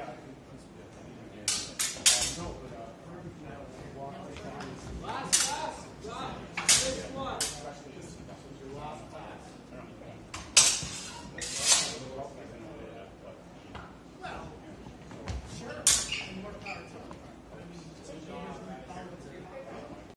Yeah.